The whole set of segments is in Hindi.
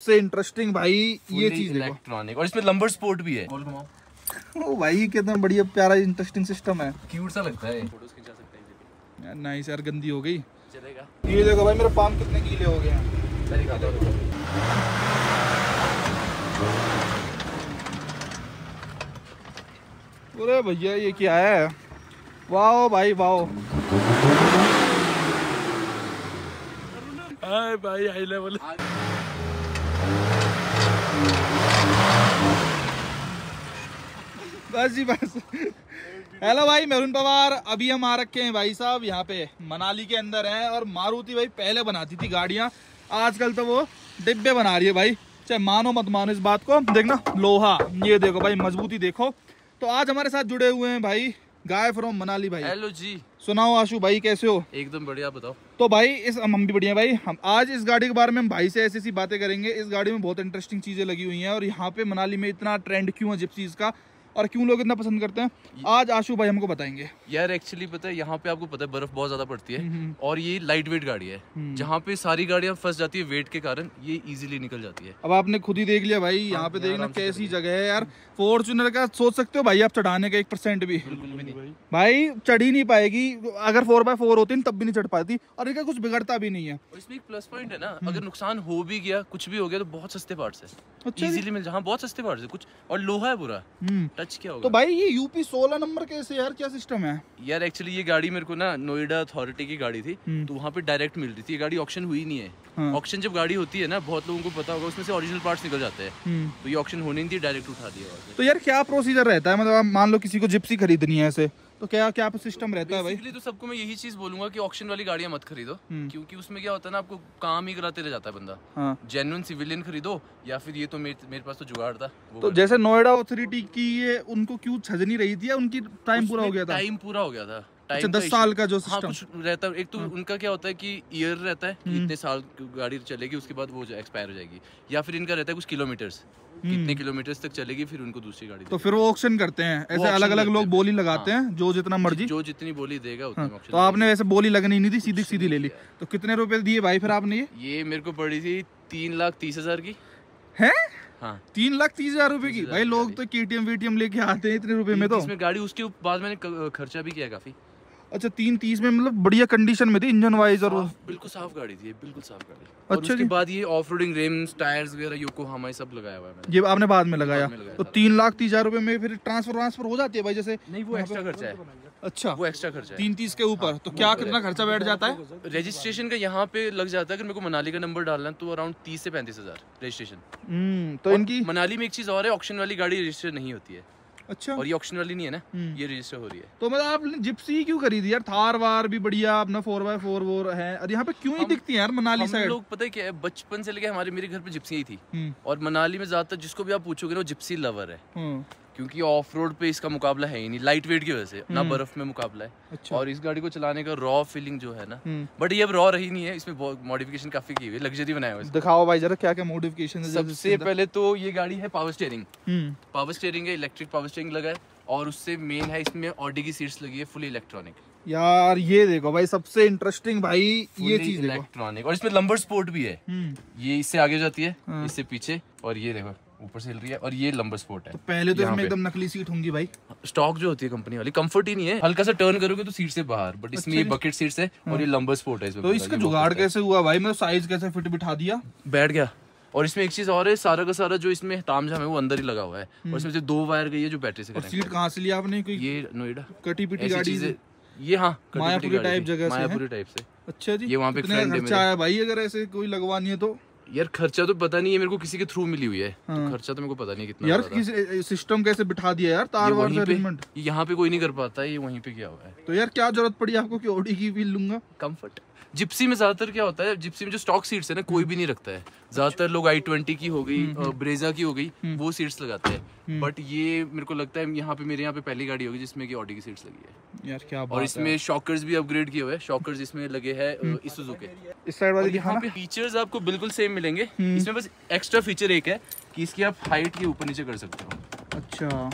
से इंटरेस्टिंग भाई ये चीज़ इलेक्ट्रॉनिक और इसमें लंबर स्पोर्ट भी है। ओ भाई कितना बढ़िया प्यारा इंटरेस्टिंग सिस्टम है। क्यूट सा लगता है। फ़ोटोज़ खिंचा सकते हैं यार नाइस यार गंदी हो गई। चलेगा। ये देखो भाई मेरे पाम कितने गीले हो गए हैं। अरे भैया ये क्या है? वाओ भाई वाओ। हाय भाई हाई लेवल बस जी, बस। हेलो भाई, मेरून पवार, अभी हम आ रखे हैं भाई साहब, यहाँ पे मनाली के अंदर हैं और मारुति भाई पहले बनाती थी गाड़ियाँ। आजकल तो वो डिब्बे बना रही है भाई। चाहे मानो मत मानो इस बात को। देखना, लोहा। ये देखो भाई, मजबूती देखो। तो आज हमारे साथ जुड़े हुए हैं भाई गाय फ्रॉम मनाली भाई। हेलो जी। सुनाओ आशु भाई कैसे हो? एकदम बढ़िया बताओ। तो भाई इस हम भी बढ़िया भाई। हम आज इस गाड़ी के बारे में हम भाई से ऐसी ऐसी बातें करेंगे। इस गाड़ी में बहुत इंटरेस्टिंग चीज़ें लगी हुई हैं और यहाँ पे मनाली में इतना ट्रेंड क्यों है जिप्सीज का? और क्यों लोग इतना पसंद करते हैं? आज आशु भाई हमको बताएँगे। यार एक्चुअली पता है यहाँ पे आपको पता है बर्फ़ बहुत ज़्यादा पड़ती हम्म, है और ये लाइट वेट गाड़ी है। जहाँ पे सारी गाड़ियाँ फंस जाती है वेट के कारण ये इजीली निकल जाती है। अब आपने खुद ही देख लिया भाई यहाँ पे देखना कैसी जगह है यार। फॉर्चुनर का सोच सकते हो भाई आप चढ़ाने का एक परसेंट भी। बिल्कुल भी नहीं। भाई। चढ़ ही नहीं पाएगी। अगर फोर बाय फोर होती तब भी नहीं चढ़ पाती। और इनका कुछ बिगड़ता भी नहीं है। इसमें एक प्लस पॉइंट है ना हम्म। अगर नुकसान हो भी गया कुछ भी हो गया तो बहुत सस्ते पार्ट्स है। अच्छा इजीली मिल जहाँ बहुत सस्ते पार्ट्स है कुछ और लोहा है पूरा। हम्म। टच क्या होगा? तो भाई ये यूपी सोलह नंबर कैसे यार क्या सिस्टम है? यार एक्चुअली ये गाड़ी मेरे को ना नोएडा अथॉरिटी की गाड़ी थी हम्म। तो वहाँ पे डायरेक्ट मिल रही थी। ये गाड़ी ऑक्शन हुई नहीं हाँ। है। ऑक्शन जब गाड़ी होती है ना बहुत लोगों को पता होगा उसमें से ओरिजिनल पार्ट्स निकल जाते हैं। हम्म। तो ये ऑप्शन होने नहीं थी डायरेक्ट उठा दिया तो यार क्या प्रोसीजर रहता है? मतलब आप मान लो किसी को जिप्सी खरीदनी है ऐसे। तो क्या क्या सिस्टम रहता है भाई? तो सबको मैं यही चीज़ बोलूँगा कि ऑक्शन वाली गाड़ियाँ मत खरीदो हम्म। क्योंकि उसमें क्या होता है ना आपको काम ही कराते रह जाता है बंदा। हाँ। जेन्युइन सिविलियन खरीदो या फिर ये तो मेरे मेरे पास तो जुगाड़ था तो जैसे नोएडा अथॉरिटी की ये उनको क्यों छज नहीं रही थी उनकी टाइम पूरा हो गया था? टाइम पूरा हो गया था। अच्छा दस साल का जो हाँ सिस्टम कुछ रहता है एक तो उनका क्या होता है कि ईयर रहता है कि इतने साल गाड़ी चलेगी उसके बाद वो एक्सपायर हो जाएगी। या फिर इनका रहता है कुछ किलोमीटर्स कितने किलोमीटर्स तक चलेगी फिर उनको दूसरी गाड़ी तो फिर वो ऑप्शन करते हैं। ऐसे अलग अलग लोग बोली लगाते हैं। जो जितना मर्ज़ी। जो जितनी बोली देगा उतनी हाँ, तो आपने वैसे बोली लगनी नहीं थी सीधी सीधी ले ली। तो कितने रुपए दिए भाई फिर आपने ये? ये मेरे को पड़ी थी तीन लाख तीस हज़ार की। है? हाँ। तीन लाख तीस हज़ार रूपए की? भाई लोग की तो केटीएम वीटीएम लेके आते हैं इतने रुपए में तो। इसमें गाड़ी उसके बाद मैंने खर्चा भी किया काफ़ी। अच्छा तीन तीस में मतलब बढ़िया कंडीशन में थी इंजन वाइज और बिल्कुल साफ़ गाड़ी थी बिल्कुल साफ़ गाड़ी अच्छा उसके बाद ये ऑफ़ रोडिंग रिम्स टायर्स वगैरह योकोहामा ये सब लगाया हुआ है ये आपने बाद में लगाया। में लगाया तो तीन लाख तीस हज़ार रुपए में फिर ट्रांसफ़र ट्रांसफ़र हो जाती है भाई जैसे नहीं वो एक्स्ट्रा खर्चा है। अच्छा। वो एक्स्ट्रा खर्चा तीन तीस के ऊपर। तो क्या कितना खर्चा बैठ जाता है? रजिस्ट्रेशन का यहाँ पे लग जाता है अगर मेरे को मनाली का नंबर डालना है तो अराउंड तीस से पैंतीस हज़ार रजिस्ट्रेशन हम्म तो इनकी मनाली में एक चीज़ और है ऑक्शन वाली गाड़ी रजिस्टर नहीं होती है। अच्छा। और ये ऑक्शन वाली नहीं है ना? हम्म। ये रजिस्टर हो रही है। तो मतलब आप जिप्सी क्यों खरीदी यार? थार वार भी बढ़िया अपना फोर बाय फोर वोर है। और यहाँ पे क्यों ही दिखती है यार मनाली साइड लोग पता है क्या है? बचपन से लेके हमारे मेरे घर पे जिप्सी ही थी। हम्म। और मनाली में ज़्यादातर जिसको भी आप पूछोगे ना वो जिप्सी लवर है। हम्म, क्योंकि ऑफ़ रोड पे इसका मुकाबला है ही नहीं लाइट वेट की वजह से ना बर्फ़ में मुकाबला है। अच्छा। और इस गाड़ी को चलाने का रॉ फीलिंग जो है ना हम्म। बट ये अब रॉ रही नहीं है इसमें मॉडिफिकेशन काफ़ी की हुई है लग्जरी बनाया हुआ दिखाओ भाई जरा क्या क्या मॉडिफिकेशन है सबसे पहले तो ये गाड़ी है power steering hmm. Power steering है इलेक्ट्रिक पावर स्टेयरिंग लगा है और उससे मेन है इसमें ऑडी की सीट्स लगी है फुली इलेक्ट्रॉनिक यार ये देखो भाई सबसे इंटरेस्टिंग भाई ये चीज़ इलेक्ट्रॉनिक और इसमें लंबर स्पोर्ट भी है। हम्म। ये इससे आगे जाती है। इससे पीछे और ये देखो। ऊपर से हिल रही है और ये लंबर स्पोर्ट है। तो पहले तो इसमें एकदम नकली सीट होंगी भाई। स्टॉक जो होती है कंपनी वाली कंफर्ट ही नहीं है। हल्का सा टर्न करोगे तो सीट से बाहर बट इसमें ये बकेट सीट्स है। और ये लंबर स्पोर्ट है इसमें तो इसका जुगाड़ कैसे हुआ भाई? मतलब साइज़ कैसे फिट बिठा दिया? बैठ गया। और इसमें एक चीज़ और है सारा का सारा जो इसमें तामझाम है वो अंदर ही लगा हुआ है। और इसमें से दो वायर गई है जो बैटरी से और सीट कहाँ से लिया आपने कोई? ये नोएडा। कटी पिटी गाड़ी चीज़ें ये हाँ मायापुरी टाइप जगह से मायापुरी टाइप से। अच्छा जी ये वहाँ पे खर्चा आया भाई अगर ऐसे कोई लगवानी है तो? यार खर्चा तो पता नहीं है मेरे को किसी के थ्रू मिली हुई है। हाँ। तो खर्चा तो मेरे को पता नहीं कितना यार सिस्टम कैसे बिठा दिया यार तार वार से अरेंजमेंट यहाँ पे कोई नहीं कर पाता है ये वहीं पे क्या हुआ है। तो यार क्या ज़रूरत पड़ी आपको कि ऑडी की व्हील लूँगा? कंफर्ट जिप्सी में ज़्यादातर क्या होता है जिप्सी में जो स्टॉक सीट्स है ना कोई भी नहीं रखता है। ज़्यादातर लोग आई ट्वेंटी की हो गई ब्रेजा की हो गई वो सीट्स लगाते हैं। बट ये मेरे को लगता है यहाँ पे मेरे यहाँ पे पहली गाड़ी होगी जिसमें की ऑडी की सीट्स लगी है। यार क्या और बात इसमें शॉकर्स भी अपग्रेड किए हुए हैं। शॉकर्स इसमें लगे हैं इसुजू के। इस साइड वाली यहाँ पे फीचर्स आपको बिल्कुल सेम मिलेंगे। इसमें बस एक्स्ट्रा फीचर एक है कि इसकी आप हाइट के ऊपर नीचे कर सकते हो। अच्छा।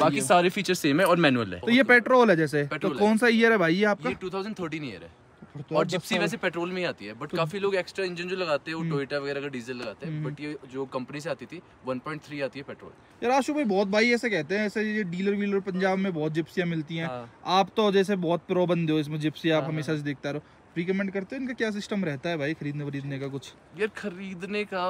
बाकी सारे फीचर सेम है और मैनुअल है। तो ये पेट्रोल है जैसे। तो पेट्रोल। कौन सा ईयर है भाई ये आपका? ये 2013 ईयर है। तो और जिप्सी वैसे पेट्रोल में ही आती है बट काफ़ी लोग एक्स्ट्रा इंजन जो लगाते हैं वो टोयोटा वगैरह का डीजल लगाते हैं बट ये जो कंपनी से आती थी 1.3 आती है पेट्रोल। यार आशु भाई बहुत भाई ऐसे कहते हैं ऐसे ये डीलर वीलर पंजाब में बहुत जिप्सियाँ मिलती हैं। हाँ। आप तो जैसे बहुत प्रो बंदे हो इसमें जिप्सी आप हमेशा से देखता रहो। रिकमेंड करते हो इनका क्या सिस्टम रहता है भाई खरीदने वरीदने का कुछ? यार खरीदने का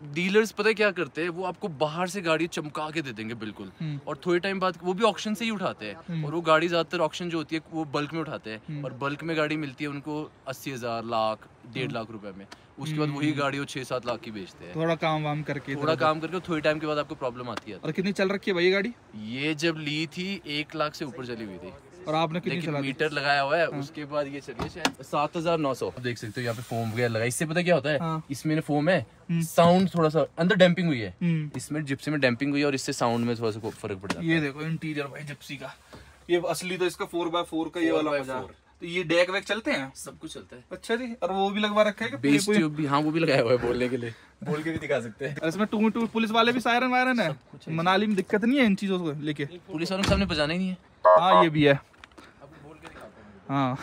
डीलर्स पता है क्या करते हैं? वो आपको बाहर से गाड़ी चमका के दे देंगे बिल्कुल। हम्म। और थोड़े टाइम बाद वो भी ऑक्शन से ही उठाते हैं। और वो गाड़ी ज़्यादातर ऑक्शन जो होती है वो बल्क में उठाते हैं। और बल्क में गाड़ी मिलती है उनको अस्सी हज़ार लाख डेढ़ लाख रुपए में। उसके बाद वही गाड़ी वो छह सात लाख की बेचते हैं। थोड़ा काम वाम करके थोड़ा काम करके थोड़े टाइम के बाद आपको प्रॉब्लम आती है। और कितनी चल रखी है भाई ये गाड़ी? ये जब ली थी एक लाख से ऊपर चली हुई थी। और आपने कितनी चला मीटर लगाया हुआ है हाँ। उसके बाद ये चलिए शायद सात हज़ार नौ सौ। देख सकते हो यहाँ पे फोम वगैरह लगा इससे पता क्या होता है? हाँ। इसमें फोम है साउंड थोड़ा सा अंदर डैम्पिंग हुई है। हम्म। इसमें जिप्सी में डैम्पिंग हुई है और इससे साउंड में थोड़ा सा फ़र्क पड़ जाता है। ये देखो इंटीरियर भाई जिप्सी का। ये असली तो इसका फोर बाय फोर का ये 4 वाला मज़ा तो ये डेक वेक चलते हैं? सब कुछ चलता है। अच्छा जी और वो भी लगवा रखा है बेस ट्यूब भी हाँ वो भी लगाया हुआ है बोलने के लिए। बोल के भी दिखा सकते हैं। इसमें टू टू पुलिस वाले भी सायरन वायरन है मनाली में दिक्कत नहीं है इन चीज़ों को लेके। पुलिस वालों के सामने बजाना ही नहीं है। हाँ ये भी है। हाँ।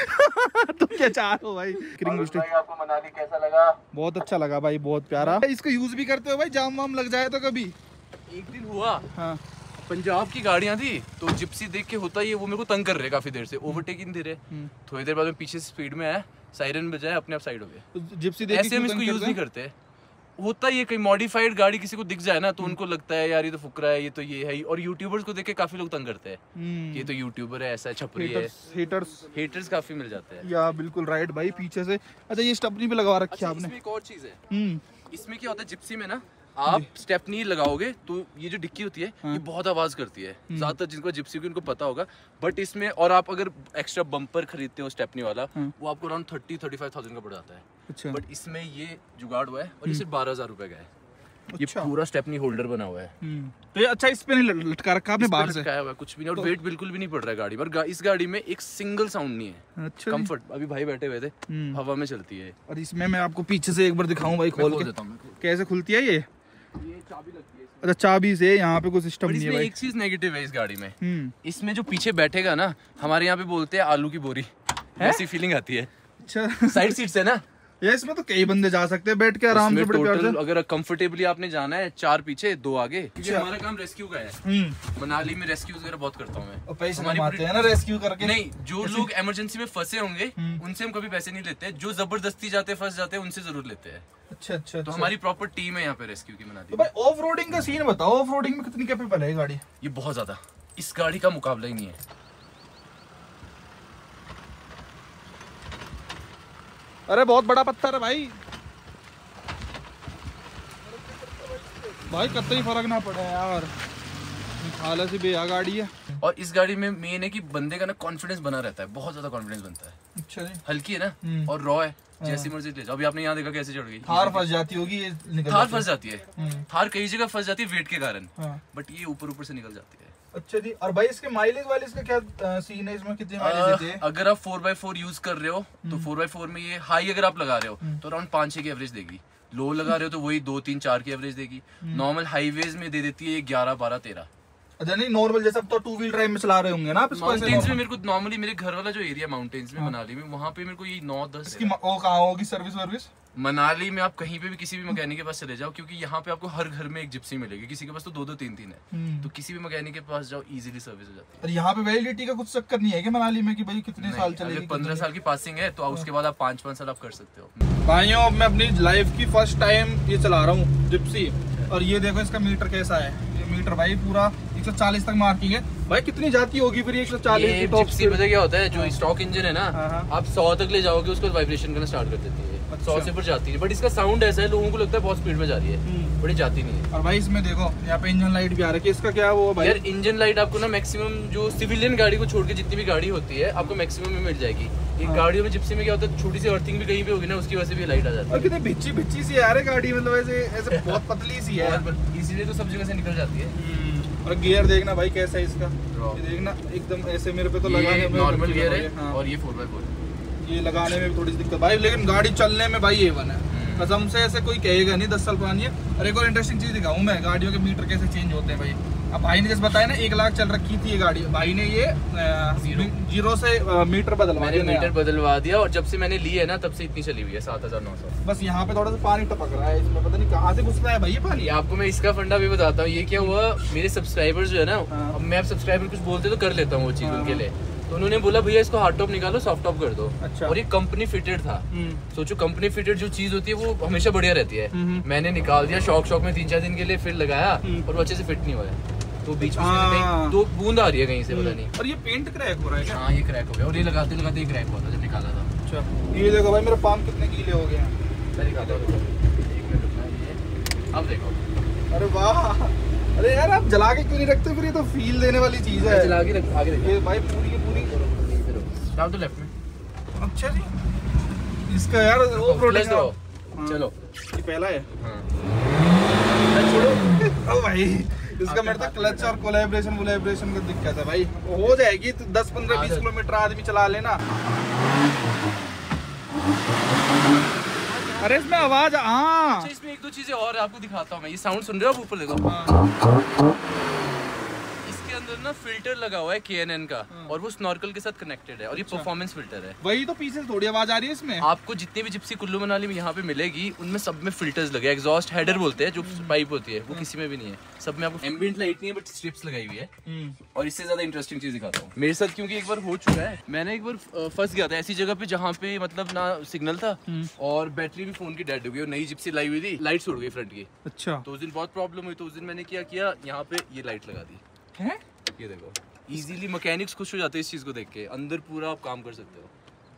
तुम क्या चाह रहे हो भाई? क्रिंग आपको मनाली कैसा लगा? बहुत अच्छा लगा भाई बहुत प्यारा। इसको यूज़ भी करते हो भाई जाम वाम लग जाए तो कभी। एक दिन हुआ। हाँ। पंजाब की गाड़ियाँ थी तो जिप्सी देख के होता ही है वो मेरे को तंग कर रहे काफ़ी देर से ओवरटेक नहीं दे रहे थोड़ी देर बाद में पीछे स्पीड में आया सायरन बजाया अपने आप साइड हो गए। तो जिप्सी देख ऐसे हम इसको यूज़ नहीं करते। होता ये है कहीं मॉडिफाइड गाड़ी किसी को दिख जाए ना तो उनको लगता है यार ये तो फुकरा है ये तो ये है। ही। और यूट्यूबर्स को देख के काफ़ी लोग तंग करते हैं ये तो यूट्यूबर है ऐसा छपरी है। हेटर्स हेटर्स हेटर्स काफ़ी मिल जाते हैं। या बिल्कुल राइट भाई पीछे से। अच्छा ये स्टपनी भी लगवा रखी है अच्छा, आपने। एक और चीज़ है। हम्म। इसमें क्या होता है जिप्सी में ना आप स्टेपनी लगाओगे तो ये जो डिक्की होती है हाँ। ये बहुत आवाज़ करती है। हम्म। ज़्यादातर जिनको जिप्सी की उनको पता होगा। बट इसमें और आप अगर एक्स्ट्रा बम्पर खरीदते हो स्टेपनी वाला हाँ। वो आपको around thirty thirty five thousand का पड़ जाता है। अच्छा। बट इसमें ये जुगाड़ हुआ है और ये सिर्फ़ बारह हज़ार रुपए का है। ये अच्छा। पूरा स्टेपनी होल्डर बना हुआ है। हम्म। तो ये अच्छा इस पे नहीं लटका रखा आपने बाहर से? लटकाया हुआ है, कुछ भी नहीं। और वेट बिल्कुल भी नहीं पड़ रहा है गाड़ी पर। इस गाड़ी में एक सिंगल साउंड नहीं है। अच्छा कंफर्ट अभी भाई बैठे हुए थे। हम्म। हवा में चलती है। और इसमें मैं आपको पीछे से एक बार दिखाऊँ भाई खोल के। कैसे खुलती है ये? चाबी लगती है अच्छा चाबी से यहाँ पे कोई सिस्टम नहीं है एक चीज़ नेगेटिव है इस गाड़ी में। हम्म। इसमें जो पीछे बैठेगा ना हमारे यहाँ पे बोलते हैं आलू की बोरी। ऐसी फीलिंग आती है। अच्छा। साइड सीट से ना? ये इसमें तो कई बंदे जा सकते हैं बैठ के आराम से टोटल अगर कंफर्टेबली आपने जाना है चार पीछे दो आगे। क्योंकि अच्छा। हमारा काम रेस्क्यू का है। हम्म। मनाली में रेस्क्यू वगैरह बहुत करता हूँ मैं। पैसे कमाते हैं ना रेस्क्यू करके। नहीं जो लोग इमरजेंसी में फंसे होंगे हम्म। उनसे हम कभी पैसे नहीं लेते जो ज़बरदस्ती जाते फंस जाते हैं उनसे ज़रूर लेते हैं। अच्छा अच्छा तो अच्छा। हमारी प्रॉपर टीम है यहाँ पे रेस्क्यू की तो मनाली में। भाई ऑफ़ रोडिंग का सीन बताओ। ऑफ़ रोडिंग में कितनी कैपेबल है गाड़ी? ये बहुत ज़्यादा। इस गाड़ी का मुकाबला ही नहीं है। अरे बहुत बड़ा पत्थर है भाई। भाई कतई फ़र्क ना पड़े यार। खाला से बेया गाड़ी है। और इस गाड़ी में मेन है कि बंदे का ना कॉन्फिडेंस बना रहता है बहुत ज़्यादा कॉन्फिडेंस बनता है। अच्छा हल्की है ना हम्म। और रॉ है जैसी मर्ज़ी ले जाओ। अभी आपने यहाँ देखा कैसे चढ़ गई। थार फंस जाती होगी ये थार फंस जाती है। हम्म। थार कई जगह फंस जाती है वेट के कारण। हाँ। बट ये ऊपर ऊपर से निकल जाती है। अच्छा जी और भाई इसके माइलेज वाले इसका क्या सीन है? इसमें कितनी माइलेज देते हैं? अगर आप फोर बाई फोर यूज़ कर रहे हो तो फोर बाई फोर में ये हाई अगर आप लगा रहे हो तो अराउंड पाँच छह की एवरेज देगी। लो लगा रहे हो तो वही दो तीन चार की एवरेज देगी। नॉर्मल हाईवेज में दे देती है ग्यारह बारह तेरह। अच्छा नहीं नॉर्मल जैसे अब तो टू व्हील ड्राइव में चला रहे होंगे ना आप इसको माउंटेन्स में मेरे को नॉर्मली मेरे घर वाला जो एरिया माउंटेन्स में मनाली में वहाँ पे मेरे को ये नौ दस इसकी वो कहाँ होगी सर्विस वर्विस? मनाली में आप कहीं पे भी किसी भी मैकेनिक के पास चले जाओ क्योंकि यहाँ पे आपको हर घर में एक जिप्सी मिलेगी। किसी के पास तो दो दो तीन तीन है। हम्म। तो किसी भी मैकेनिक के पास जाओ इजीली सर्विस हो जाती है। और यहाँ पे वैलिडिटी का कुछ चक्कर नहीं है कि मनाली में कि भाई कितने साल चलेगी अगर पंद्रह साल की पासिंग है तो उसके बाद आप पाँच पाँच साल आप कर सकते हो। भाइयों मैं अपनी लाइफ की फ़र्स्ट टाइम ये चला रहा हूँ जिप्सी और ये देखो इसका मीटर कैसा है। ये मीटर भाई पूरा 140 तक मार्किंग है। भाई कितनी जाती होगी फिर ये 140 ये की टॉप जिप्सी पता क्या होता है? जो स्टॉक इंजन है ना हाँ, हाँ। आप सौ तक ले जाओगे उसको वाइब्रेशन करना स्टार्ट कर देती है। अच्छा। सौ से ऊपर जाती है। बट इसका साउंड ऐसा है लोगों को लगता है बहुत स्पीड में जा रही है। हम्म। बट जाती नहीं है। और भाई इसमें देखो यहाँ पे इंजन लाइट भी आ रही है। इसका क्या वो भाई? यार इंजन लाइट आपको ना मैक्सिमम जो सिविलियन गाड़ी को छोड़ के जितनी भी गाड़ी होती है आपको मैक्सिमम में मिल जाएगी। एक हाँ। गाड़ियों में जिप्सी में क्या होता है छोटी सी अर्थिंग भी कहीं पे होगी ना उसकी वजह से भी लाइट आ जाती और कितनी भिच्ची भिच्ची सी आ है गाड़ी मतलब ऐसे ऐसे बहुत पतली सी है। है इसीलिए तो सब जगह से निकल जाती है। हम्म। और गियर देखना भाई कैसा है इसका। ये देखना एकदम ऐसे मेरे पे तो लगाने में नॉर्मल गियर है हाँ। और ये फोर बाई फोर ये लगाने में भी थोड़ी सी दिक्कत भाई लेकिन गाड़ी चलने में भाई ये वन है। कसम से ऐसे कोई कहेगा नहीं दस साल पुरानी है। और एक और इंटरेस्टिंग चीज़ दिखाऊँ मैं गाड़ियों के मीटर कैसे चेंज होते हैं भाई। अब भाई ने जैसे बताया ना एक लाख चल रखी थी ये गाड़ी भाई ने ये ज़ीरो। ज़ीरो से मीटर बदलवा मैंने दिया मीटर बदलवा दिया और जब से मैंने ली है ना तब से इतनी चली हुई है सात हज़ार नौ सौ बस यहाँ पे थोड़ा सा पानी टपक रहा है इसमें पता नहीं कहाँ से घुस रहा है भाई ये पानी आपको मैं इसका फंडा भी बताता हूँ ये क्या हुआ मेरे सब्सक्राइबर जो है ना हाँ। अब मैं सब्सक्राइबर कुछ बोलते तो कर लेता हूँ वो चीज़ हाँ। उनके लिए तो उन्होंने बोला भैया इसको हार्ड टॉप निकालो सॉफ्ट टॉप कर दो अच्छा। और ये कंपनी फिटेड था हम्म, सोचो कंपनी फिटेड जो चीज़ होती है वो हमेशा बढ़िया रहती है हम्म। मैंने निकाल दिया शॉक शॉक में तीन चार दिन के लिए फिर लगाया हम्म। और वो अच्छे से फिट नहीं हुआ है तो बीच में। कहीं बूंद आ रही है कहीं से पता नहीं। और ये पेंट क्रैक हो रहा है हाँ ये क्रैक हो गया। और ये लगाते लगाते ये क्रैक हुआ था जब निकाला था। अच्छा ये देखो भाई मेरे पाम कितने गीले हो गए हैं। अब देखो। अरे वाह! अरे यार आप जला के क्यों नहीं रखते फिर ये तो फील देने वाली चीज़ है। चला के रख- आगे देखो। ये भाई पूरी की पूरी डाल दो लेफ़्ट में। अच्छा जी। इसका यार वो दो हाँ। चलो। ये पहला है। हाँ। छोड़ो। ओ भाई। इसका मेरे तो क्लच और कोलेब्रेशन वोलेब्रेशन का दिक्कत है भाई। हो जाएगी तो दस पंद्रह बीस किलोमीटर आदमी चला लेना। अरे इसमें आवाज़ हाँ। अच्छा इसमें एक दो चीज़ें और आपको दिखाता हूँ मैं। ये साउंड सुन रहे हो आप? ऊपर देखो। हाँ, अंदर ना फ़िल्टर लगा हुआ है के एन एन का हाँ। और वो स्नॉर्कल के साथ कनेक्टेड है और ये परफॉर्मेंस फ़िल्टर है। वही तो पीछे थोड़ी आवाज़ आ रही है इसमें? आपको जितनी भी जिप्सी कुल्लू मनाली में यहाँ पे मिलेगी उनमें सब में फिल्टर्स लगे एग्जॉस्ट हेडर बोलते हैं जो पाइप होती है वो किसी में भी नहीं है। सब में आपको एम्बियंट लाइट नहीं है बट स्ट्रिप्स लगाई हुई है। हम्म, और इससे ज़्यादा इंटरेस्टिंग चीज़ दिखाता हूँ। मेरे साथ क्योंकि एक बार हो चुका है मैंने एक बार फंस गया था ऐसी जगह पे जहाँ पे मतलब ना सिग्नल था हम्म। और बैटरी भी फ़ोन की डेड हो गई और नई जिप्सी लाई हुई थी लाइट उड़ गई फ्रंट की। अच्छा। तो उस दिन बहुत प्रॉब्लम हुई तो उस दिन मैंने क्या किया यहाँ पे ये लाइट लगा दी। है? ये देखो। इजीली मैकेनिक्स खुश हो जाते हैं इस चीज़ को देख के। अंदर पूरा आप काम कर सकते हो।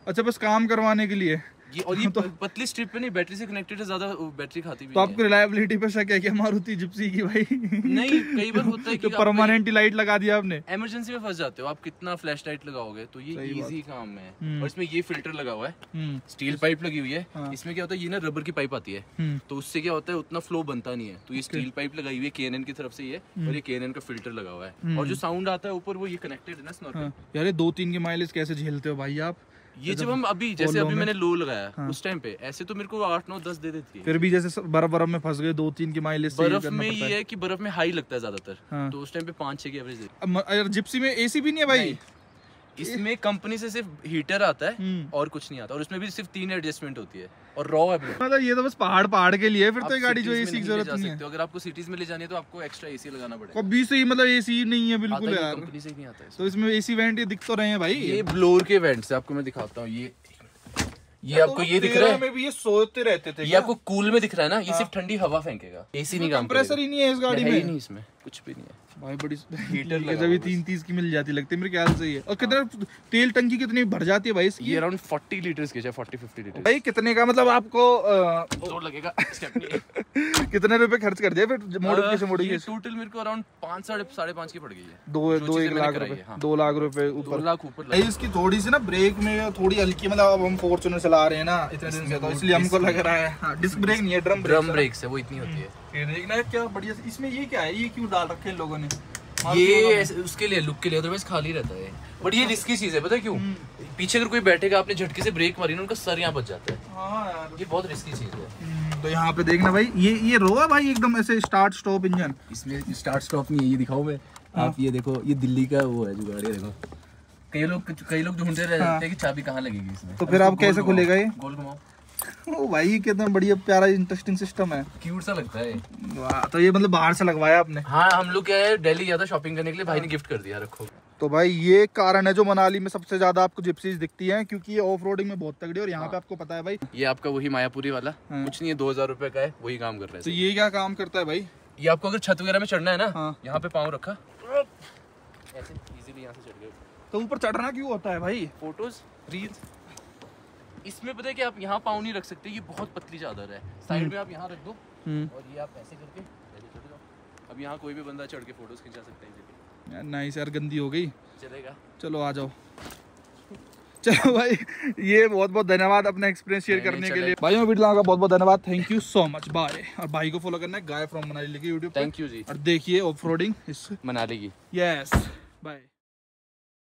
अच्छा बस काम करवाने के लिए। ये और ये प- पतली स्ट्रिप पे नहीं बैटरी से कनेक्टेड है ज़्यादा बैटरी खाती भी तो आपको रिलायबिलिटी पे शक है क्या मारुति जिप्सी की भाई? नहीं कई बार होता है कि तो परमानेंट लाइट लगा दिया आपने। इमरजेंसी में फंस जाते हो आप कितना फ्लैश लाइट लगाओगे तो ये इजी काम है। हम्म। और इसमें ये फ़िल्टर लगा हुआ है हम्म, स्टील पाइप लगी हुई है। हाँ। इसमें क्या होता है ये ना रबर की पाइप आती है। हम्म, तो उससे क्या होता है उतना फ्लो बनता नहीं है। तो ये स्टील पाइप लगाई हुई है केएनएन की तरफ़ से ये और ये केएनएन का फ़िल्टर लगा हुआ है। और जो साउंड आता है ऊपर वो ये कनेक्टेड है ना स्नॉर्कल हाँ। यार दो तीन के माइलेज कैसे झेलते हो भाई आप? ये जब हम अभी जैसे अभी मैंने लो लगाया हाँ। उस टाइम पे ऐसे तो मेरे को आठ नौ दस दे देती है। फिर भी जैसे बर्फ़ बर्फ़ में फंस गए दो तीन की माइलेज से बर्फ़ में ये है। कि बर्फ़ में हाई लगता है ज़्यादातर। हाँ। तो उस टाइम पे पाँच छह की एवरेज जिप्सी में एसी भी नहीं है भाई? इसमें कंपनी से सिर्फ़ हीटर आता है हम्म। और कुछ नहीं आता और उसमें भी सिर्फ़ तीन एडजस्टमेंट होती है और रॉ है मतलब ये तो बस पहाड़ पहाड़ के लिए फिर तो गाड़ी जो एसी की ज़रूरत नहीं है। अगर आपको सिटीज़ में ले जानी है तो आपको एक्स्ट्रा एसी लगाना पड़ेगा। कभी से ही मतलब एसी नहीं है बिल्कुल यार। कंपनी से ही नहीं आता है तो इसमें एसी वेंट ये दिख तो रहे हैं भाई। ये ब्लोर के वेंट्स है आपको मैं दिखाता हूँ ये ये आपको ये दिख रहा है? में भी ये सोते रहते थे ये आपको कूल में दिख रहा है ना ये सिर्फ़ ठंडी हवा फेंकेगा एसी नहीं काम कंप्रेसर ही नहीं है इस गाड़ी में। नहीं इसमें। कुछ भी नहीं है। भाई बड़ी हीटर लगा जब हुआ तीन तीस की मिल जाती लगती है मेरे ख्याल से ये। और कितना तेल टंकी कितनी भर जाती है भाई इसकी? ये अराउंड 40 लीटर्स की है 40 50 लीटर भाई कितने का मतलब आपको ज़ोर लगेगा कितने रुपए खर्च कर दिया फिर मॉडिफिकेशन मॉडिफिकेशन टोटल मेरे को अराउंड पाँच साढ़े साढ़े पाँच की पड़ गई है। दो दो एक लाख रुपए हाँ। दो लाख रुपए ऊपर। लाख ऊपर भाई इसकी थोड़ी सी ना ब्रेक में थोड़ी हल्की मतलब अब हम फॉर्चूनर चला रहे हैं ना इतने दिन से तो इसलिए हमको लग रहा है हाँ, डिस्क ब्रेक नहीं है ड्रम ड्रम ब्रेक से वो इतनी होती है। ये देखना क्या बढ़िया इसमें ये क्या है? ये क्यों डाल रखे हैं लोगों ने। ये उसके लिए लुक के लिए अदरवाइज़ खाली रहता है। बट ये रिस्की चीज़ है पता है क्यों? पीछे अगर कोई बैठेगा आपने झटके से ब्रेक मारी ना उनका सर यहाँ बच जाता है। हाँ ये बहुत रिस्की चीज़ है। हम्म, तो यहाँ पे देखना भाई ये ये रो है भाई एकदम ऐसे स्टार्ट स्टॉप इंजन इसमें स्टार्ट स्टॉप नहीं है ये दिखाऊँ मैं आप ये देखो ये दिल्ली का वो है जो गाड़ी देखो। कई लोग कई लोग ढूंढते रह जाते हैं कि चाबी कहाँ लगेगी इसमें। तो फिर आप कैसे खुलेगा ये? गोल घुमाओ। ओ भाई कितना बढ़िया प्यारा इंटरेस्टिंग सिस्टम है। क्यूट सा लगता है वाह तो ये मतलब बाहर से लगवाया आपने? हाँ हम लोग क्या है दिल्ली गया था शॉपिंग करने के लिए भाई ने गिफ्ट कर दिया रखो। तो भाई ये कारण है जो मनाली में सबसे ज़्यादा आपको जिप्सीज दिखती हैं क्योंकि ये ऑफ़ रोडिंग में बहुत तगड़ी और यहाँ पे आपको पता है भाई। ये आपका वही मायापुरी वाला हाँ। कुछ नहीं है दो हज़ार रुपए का है वही काम कर रहा है। तो है ये क्या काम करता है भाई? ये आपको अगर छत वगैरह में चढ़ना है ना हाँ। यहाँ पे पाँव रखा। ऐसे इजीली यहाँ से चढ़ गए तो ऊपर चढ़ना क्यों होता है भाई? फ़ोटोज़ रील्स इसमें पता है कि आप यहाँ पाँव नहीं रख सकते ये बहुत पतली चादर है। साइड में आप यहाँ रख दो और ये आप ऐसे करके अब यहाँ कोई भी बंदा चढ़ के फ़ोटोज़ खिंचा सकता है। यार नाइस यार गंदी हो गई। चलेगा। चलो आ जाओ। चलो भाई ये बहुत बहुत धन्यवाद अपना एक्सपीरियंस शेयर करने के। लिए। भाइयों वीडियो का बहुत बहुत धन्यवाद। Thank you so much bye और भाई को फॉलो करना है गाय फ्रॉम मनाली लिखी यूट्यूब थैंक यू जी। और देखिए ऑफ़ रोडिंग इस मनाली की। Yes bye